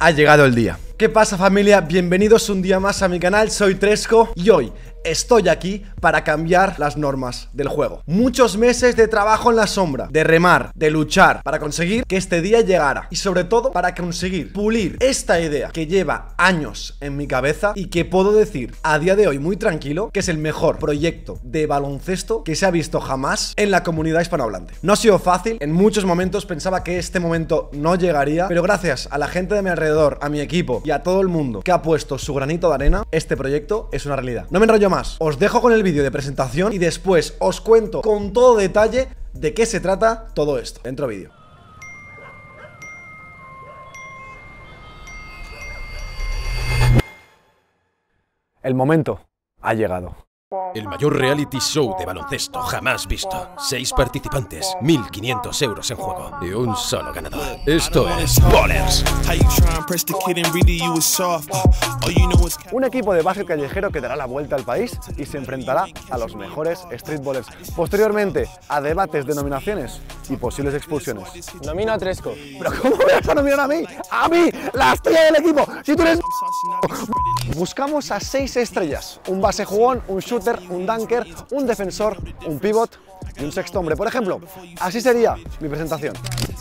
ha llegado el día. ¿Qué pasa familia? Bienvenidos un día más a mi canal, soy Tresco y hoy estoy aquí para cambiar las normas del juego. Muchos meses de trabajo en la sombra, de remar, de luchar, para conseguir que este día llegara. Y sobre todo para conseguir pulir esta idea que lleva años en mi cabeza y que puedo decir a día de hoy muy tranquilo que es el mejor proyecto de baloncesto que se ha visto jamás en la comunidad hispanohablante. No ha sido fácil, en muchos momentos pensaba que este momento no llegaría, pero gracias a la gente de mi alrededor, a mi equipo y a todo el mundo que ha puesto su granito de arena, este proyecto es una realidad. No me enrollo más, os dejo con el vídeo de presentación y después os cuento con todo detalle de qué se trata todo esto. Dentro vídeo. El momento ha llegado. El mayor reality show de baloncesto jamás visto. Seis participantes, 1.500 euros en juego y un solo ganador. Esto es Ballers. Un equipo de básquet callejero que dará la vuelta al país y se enfrentará a los mejores streetballers. Posteriormente, a debates de nominaciones y posibles expulsiones. Nomino a Tresco. ¿Pero cómo me vas a nominar a mí? ¡A mí! ¡La estrella del equipo! ¡Si tú eres... Buscamos a seis estrellas. Un base jugón, un shooter, un dunker, un defensor, un pivot y un sexto hombre. Por ejemplo, así sería mi presentación.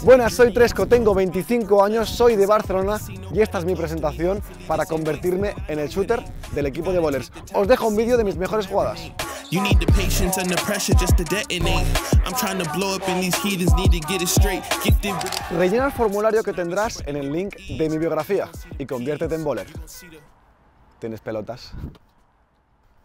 Buenas, soy Tresco, tengo 25 años, soy de Barcelona y esta es mi presentación para convertirme en el shooter del equipo de bowlers. Os dejo un vídeo de mis mejores jugadas. You need the patience and the pressure just to detonate. I'm trying to blow up and these heathens need to get it straight. Gifted Rellena el formulario que tendrás en el link de mi biografía y conviértete en bowler. ¿Tienes pelotas?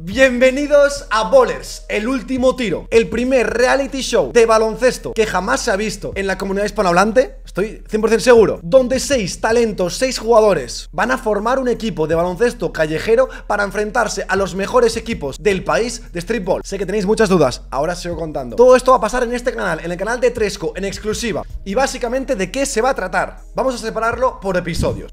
Bienvenidos a Bowlers, el último tiro, el primer reality show de baloncesto que jamás se ha visto en la comunidad hispanohablante, estoy 100% seguro, donde seis talentos, seis jugadores van a formar un equipo de baloncesto callejero para enfrentarse a los mejores equipos del país de streetball. Sé que tenéis muchas dudas, ahora os sigo contando. Todo esto va a pasar en este canal, en el canal de Tresco, en exclusiva. Y básicamente, ¿de qué se va a tratar? Vamos a separarlo por episodios.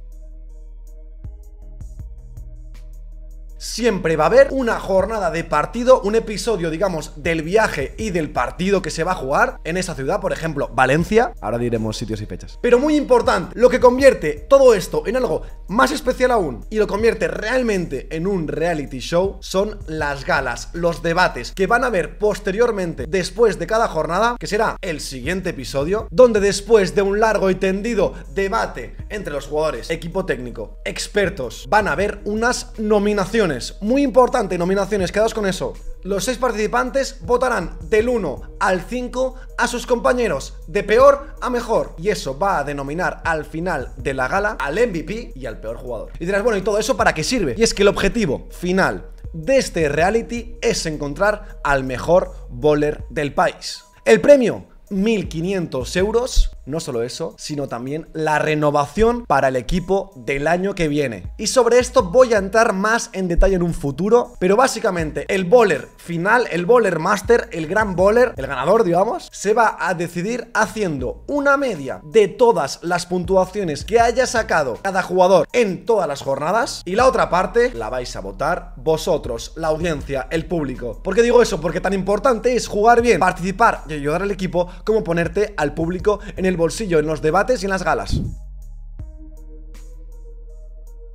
Siempre va a haber una jornada de partido, un episodio, digamos, del viaje y del partido que se va a jugar en esa ciudad, por ejemplo, Valencia. Ahora diremos sitios y fechas. Pero muy importante, lo que convierte todo esto en algo más especial aún y lo convierte realmente en un reality show son las galas, los debates que van a haber posteriormente después de cada jornada, que será el siguiente episodio, donde después de un largo y tendido debate entre los jugadores, equipo técnico, expertos, van a haber unas nominaciones muy importante, nominaciones, quedaos con eso. Los seis participantes votarán del 1 al 5 a sus compañeros, de peor a mejor. Y eso va a denominar al final de la gala al MVP y al peor jugador. Y dirás, bueno, ¿y todo eso para qué sirve? Y es que el objetivo final de este reality es encontrar al mejor bowler del país. El premio 1.500 euros no solo eso, sino también la renovación para el equipo del año que viene. Y sobre esto voy a entrar más en detalle en un futuro, pero básicamente el bowler final, el bowler master, el gran bowler, el ganador, digamos, se va a decidir haciendo una media de todas las puntuaciones que haya sacado cada jugador en todas las jornadas y la otra parte la vais a votar vosotros, la audiencia, el público. ¿Por qué digo eso? Porque tan importante es jugar bien, participar y ayudar al equipo como ponerte al público en el bolsillo en los debates y en las galas.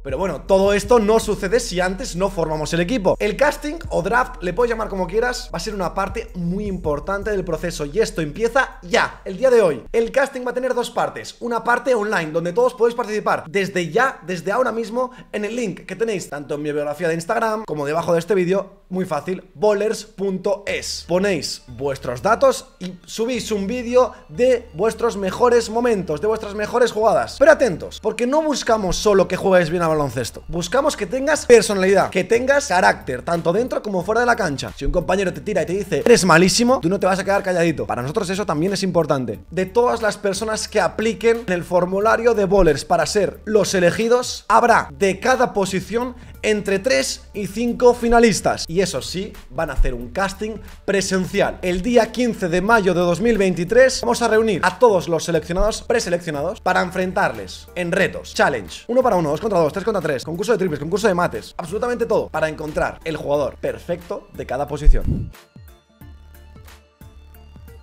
Pero bueno, todo esto no sucede si antes no formamos el equipo. El casting o draft, le puedes llamar como quieras, va a ser una parte muy importante del proceso y esto empieza ya, el día de hoy. El casting va a tener dos partes, una parte online donde todos podéis participar desde ya, desde ahora mismo, en el link que tenéis tanto en mi biografía de Instagram como debajo de este vídeo, muy fácil, bowlers.es. Ponéis vuestros datos y subís un vídeo de vuestros mejores momentos, de vuestras mejores jugadas. Pero atentos, porque no buscamos solo que juegues bien a baloncesto. Buscamos que tengas personalidad, que tengas carácter, tanto dentro como fuera de la cancha. Si un compañero te tira y te dice, eres malísimo, tú no te vas a quedar calladito. Para nosotros eso también es importante. De todas las personas que apliquen en el formulario de bowlers para ser los elegidos, habrá de cada posición entre 3 y 5 finalistas. Y eso sí, van a hacer un casting presencial. El día 15 de mayo de 2023 vamos a reunir a todos los seleccionados, preseleccionados, para enfrentarles en retos, challenge, uno para uno, dos contra dos, tres contra tres, concurso de triples, concurso de mates, absolutamente todo, para encontrar el jugador perfecto de cada posición.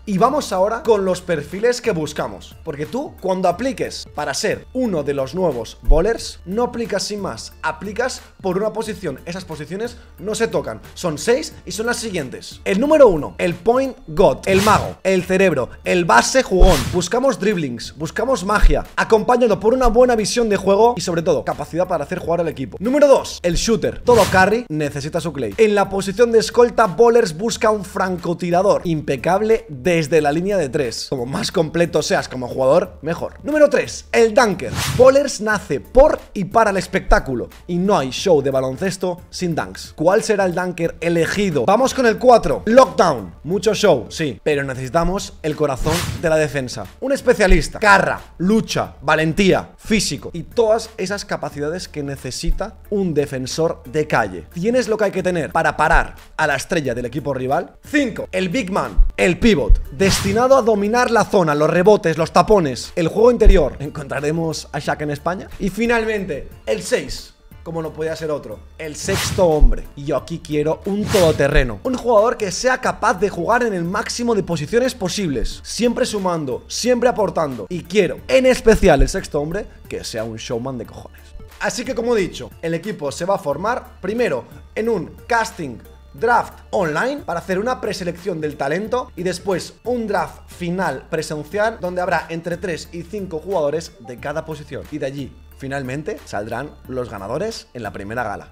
Y vamos ahora con los perfiles que buscamos. Porque tú, cuando apliques para ser uno de los nuevos bowlers, no aplicas sin más, aplicas por una posición. Esas posiciones no se tocan. Son seis y son las siguientes. El número uno, el point god, el mago, el cerebro, el base jugón. Buscamos dribblings, buscamos magia, acompañado por una buena visión de juego y sobre todo capacidad para hacer jugar al equipo. Número 2, el shooter. Todo carry necesita su clay. En la posición de escolta, Bowlers busca un francotirador impecable desde la línea de 3. Como más completo seas como jugador, mejor. Número 3, el dunker. Bowlers nace por y para el espectáculo y no hay show de baloncesto sin dunks. ¿Cuál será el dunker elegido? Vamos con el 4, lockdown. Mucho show, sí, pero necesitamos el corazón de la defensa. Un especialista, carra, lucha, valentía, físico y todas esas capacidades que necesita un defensor de calle. Tienes lo que hay que tener para parar a la estrella del equipo rival. 5. El Big Man, el pivot, destinado a dominar la zona, los rebotes, los tapones, el juego interior. ¿Encontraremos a Shaq en España? Y finalmente, el 6 como no podía ser otro, el sexto hombre. Y yo aquí quiero un todoterreno. Un jugador que sea capaz de jugar en el máximo de posiciones posibles. Siempre sumando, siempre aportando. Y quiero, en especial el sexto hombre, que sea un showman de cojones. Así que como he dicho, el equipo se va a formar primero en un casting draft online para hacer una preselección del talento y después un draft final presencial donde habrá entre 3 y 5 jugadores de cada posición. Y de allí Finalmente saldrán los ganadores en la primera gala.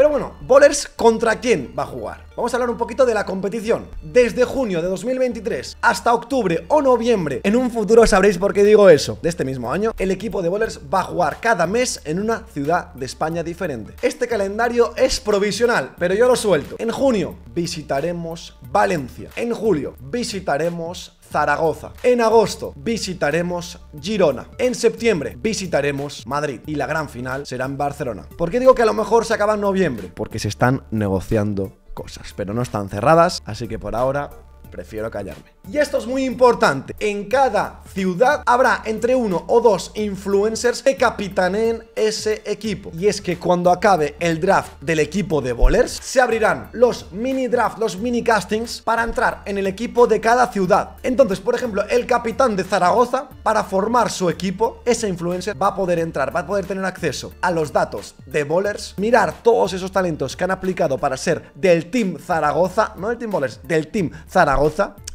Pero bueno, Bowlers contra quién va a jugar. Vamos a hablar un poquito de la competición. Desde junio de 2023 hasta octubre o noviembre, en un futuro sabréis por qué digo eso, de este mismo año, el equipo de Bowlers va a jugar cada mes en una ciudad de España diferente. Este calendario es provisional, pero yo lo suelto. En junio visitaremos Valencia. En julio visitaremos Zaragoza. En agosto visitaremos Girona. En septiembre visitaremos Madrid. Y la gran final será en Barcelona. ¿Por qué digo que a lo mejor se acaba en noviembre? Porque se están negociando cosas, pero no están cerradas, así que por ahora prefiero callarme. Y esto es muy importante. En cada ciudad habrá entre uno o dos influencers que capitaneen ese equipo. Y es que cuando acabe el draft del equipo de bowlers, se abrirán los mini draft, los mini castings para entrar en el equipo de cada ciudad. Entonces, por ejemplo, el capitán de Zaragoza, para formar su equipo, ese influencer va a poder entrar, va a poder tener acceso a los datos de bowlers, mirar todos esos talentos que han aplicado para ser del Team Zaragoza, no del Team Bowlers, del Team Zaragoza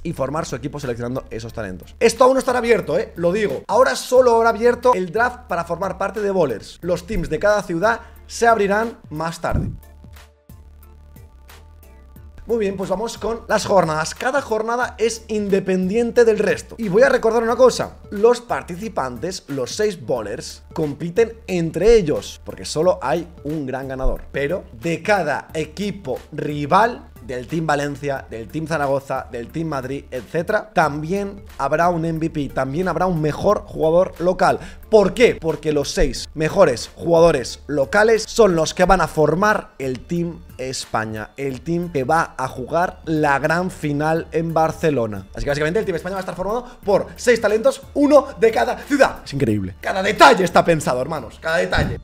y formar su equipo seleccionando esos talentos. Esto aún no estará abierto, ¿eh? Lo digo. Ahora solo habrá abierto el draft para formar parte de Bowlers. Los teams de cada ciudad se abrirán más tarde. Muy bien, pues vamos con las jornadas. Cada jornada es independiente del resto. Y voy a recordar una cosa. Los participantes, los seis bowlers, compiten entre ellos. Porque solo hay un gran ganador. Pero de cada equipo rival del Team Valencia, del Team Zaragoza, del Team Madrid, etcétera, también habrá un MVP, también habrá un mejor jugador local. ¿Por qué? Porque los seis mejores jugadores locales son los que van a formar el Team España, el team que va a jugar la gran final en Barcelona. Así que básicamente el Team España va a estar formado por seis talentos, uno de cada ciudad. Es increíble. Cada detalle está pensado, hermanos, cada detalle.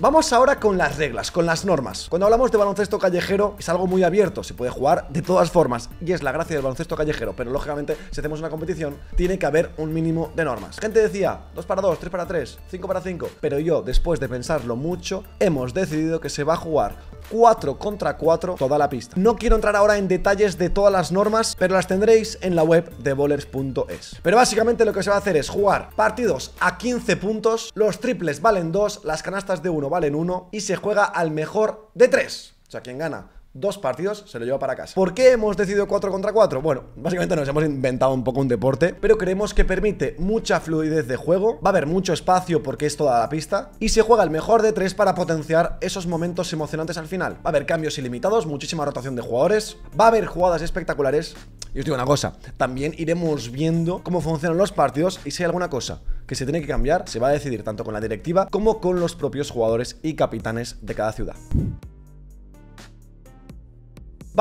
Vamos ahora con las reglas, con las normas. Cuando hablamos de baloncesto callejero es algo muy abierto, se puede jugar de todas formas y es la gracia del baloncesto callejero, pero lógicamente si hacemos una competición tiene que haber un mínimo de normas. Gente decía 2 para 2, 3 para 3, 5 para 5, pero yo después de pensarlo mucho hemos decidido que se va a jugar 4 contra 4 toda la pista. No quiero entrar ahora en detalles de todas las normas, pero las tendréis en la web de bowlers.es. Pero básicamente lo que se va a hacer es jugar partidos a 15 puntos, los triples valen 2, las canastas de 1 valen 1 y se juega al mejor de 3. O sea, quien gana dos partidos, se lo lleva para casa. ¿Por qué hemos decidido 4 contra 4? Bueno, básicamente nos hemos inventado un poco un deporte, pero creemos que permite mucha fluidez de juego, va a haber mucho espacio porque es toda la pista, y se juega el mejor de 3 para potenciar esos momentos emocionantes al final. Va a haber cambios ilimitados, muchísima rotación de jugadores, va a haber jugadas espectaculares. Y os digo una cosa, también iremos viendo cómo funcionan los partidos y si hay alguna cosa que se tiene que cambiar, se va a decidir tanto con la directiva como con los propios jugadores y capitanes de cada ciudad.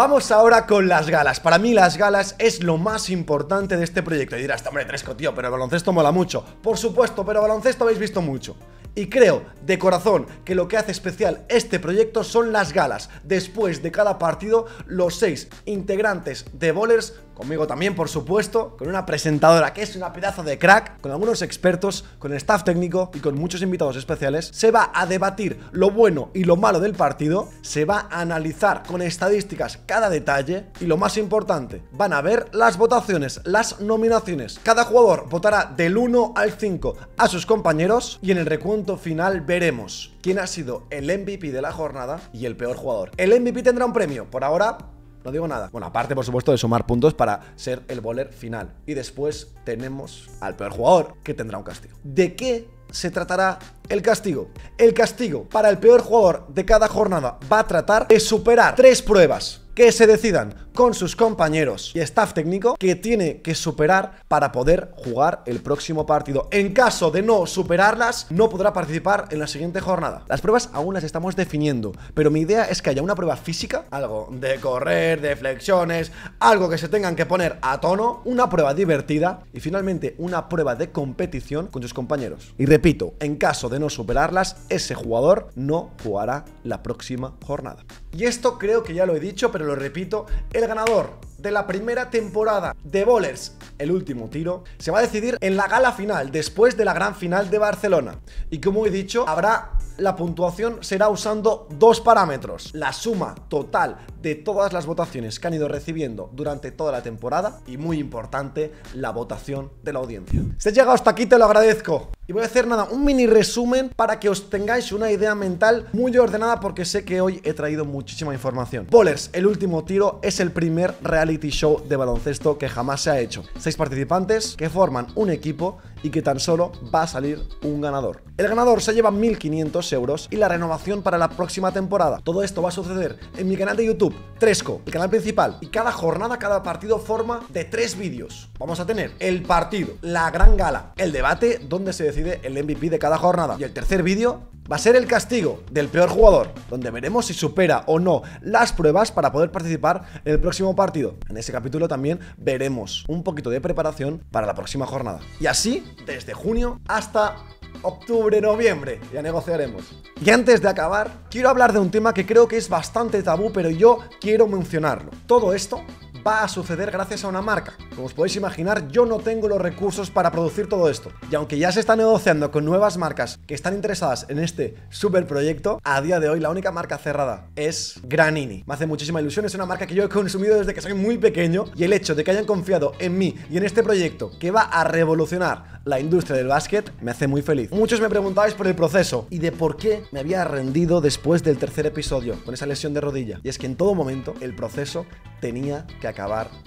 Vamos ahora con las galas. Para mí las galas es lo más importante de este proyecto. Y dirás, hombre, Tresco, tío, pero el baloncesto mola mucho. Por supuesto, pero baloncesto habéis visto mucho. Y creo, de corazón, que lo que hace especial este proyecto son las galas. Después de cada partido, los seis integrantes de Bowlers conmigo también, por supuesto, con una presentadora que es una pedazo de crack, con algunos expertos, con el staff técnico y con muchos invitados especiales, se va a debatir lo bueno y lo malo del partido, se va a analizar con estadísticas cada detalle y lo más importante, van a ver las votaciones, las nominaciones. Cada jugador votará del 1 al 5 a sus compañeros y en el recuento final veremos quién ha sido el MVP de la jornada y el peor jugador. El MVP tendrá un premio, por ahora no digo nada. Bueno, aparte, por supuesto, de sumar puntos para ser el bowler final. Y después tenemos al peor jugador, que tendrá un castigo. ¿De qué se tratará el castigo? El castigo para el peor jugador de cada jornada va a tratar de superar tres pruebas que se decidan con sus compañeros y staff técnico que tiene que superar para poder jugar el próximo partido. En caso de no superarlas, no podrá participar en la siguiente jornada. Las pruebas aún las estamos definiendo, pero mi idea es que haya una prueba física, algo de correr, de flexiones, algo que se tengan que poner a tono, una prueba divertida y finalmente una prueba de competición con sus compañeros. Y repito, en caso de no superarlas, ese jugador no jugará la próxima jornada. Y esto creo que ya lo he dicho, pero lo repito, el ganador de la primera temporada de Bowlers, el último tiro, se va a decidir en la gala final, después de la gran final de Barcelona. Y como he dicho, habrá la puntuación será usando dos parámetros. La suma total de todas las votaciones que han ido recibiendo durante toda la temporada y muy importante, la votación de la audiencia. Si has llegado hasta aquí te lo agradezco. Y voy a hacer nada, un mini resumen para que os tengáis una idea mental muy ordenada porque sé que hoy he traído muchísima información. Bowlers, el último tiro, es el primer show de baloncesto que jamás se ha hecho. Seis participantes que forman un equipo y que tan solo va a salir un ganador. El ganador se lleva 1.500 euros y la renovación para la próxima temporada. Todo esto va a suceder en mi canal de YouTube, Tresco, el canal principal. Y cada jornada, cada partido forma de tres vídeos. Vamos a tener el partido, la gran gala, el debate donde se decide el MVP de cada jornada. Y el tercer vídeo va a ser el castigo del peor jugador, donde veremos si supera o no las pruebas para poder participar en el próximo partido. En ese capítulo también veremos un poquito de preparación para la próxima jornada. Y así, desde junio hasta octubre, noviembre. Ya negociaremos. Y antes de acabar, quiero hablar de un tema que creo que es bastante tabú, pero yo quiero mencionarlo. Todo esto va a suceder gracias a una marca. Como os podéis imaginar, yo no tengo los recursos para producir todo esto. Y aunque ya se está negociando con nuevas marcas que están interesadas en este super proyecto, a día de hoy la única marca cerrada es Granini. Me hace muchísima ilusión, es una marca que yo he consumido desde que soy muy pequeño y el hecho de que hayan confiado en mí y en este proyecto que va a revolucionar la industria del básquet me hace muy feliz. Muchos me preguntabais por el proceso y de por qué me había rendido después del tercer episodio con esa lesión de rodilla. Y es que en todo momento el proceso tenía que acabar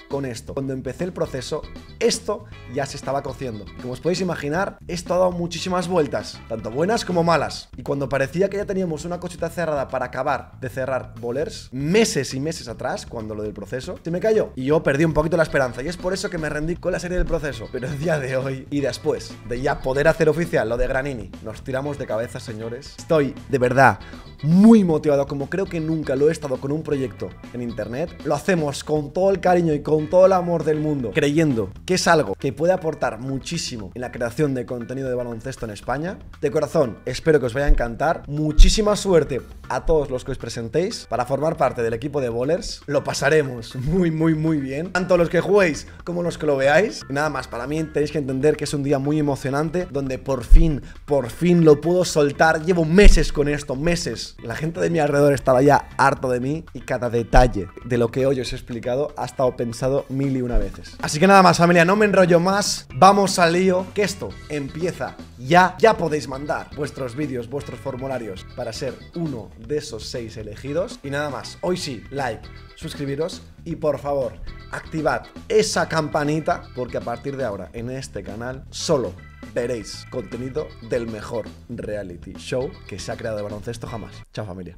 con esto. Cuando empecé el proceso, esto ya se estaba cociendo. como os podéis imaginar, esto ha dado muchísimas vueltas, tanto buenas como malas. Y cuando parecía que ya teníamos una cosita cerrada para acabar de cerrar bowlers, meses y meses atrás, cuando lo del proceso, se me cayó. Y yo perdí un poquito la esperanza. Y es por eso que me rendí con la serie del proceso. Pero el día de hoy y después de ya poder hacer oficial lo de Granini, nos tiramos de cabeza, señores. Estoy de verdad muy motivado, como creo que nunca lo he estado con un proyecto en internet. Lo hacemos con todo el cariño y con todo el amor del mundo, creyendo que es algo que puede aportar muchísimo en la creación de contenido de baloncesto en España. De corazón, espero que os vaya a encantar. Muchísima suerte a todos los que os presentéis para formar parte del equipo de bowlers. Lo pasaremos muy, muy, muy bien. Tanto los que juguéis como los que lo veáis. Y nada más, para mí tenéis que entender que es un día muy emocionante donde por fin, por fin lo puedo soltar. Llevo meses con esto, meses la gente de mi alrededor estaba ya harto de mí y cada detalle de lo que hoy os he explicado ha estado pensado mil y una veces. Así que nada más, familia, no me enrollo más. Vamos al lío, que esto empieza ya. Ya podéis mandar vuestros vídeos, vuestros formularios para ser uno de esos seis elegidos. Y nada más, hoy sí, like, suscribiros y por favor, activad esa campanita porque a partir de ahora en este canal solo veréis contenido del mejor reality show que se ha creado de baloncesto jamás. Chao familia.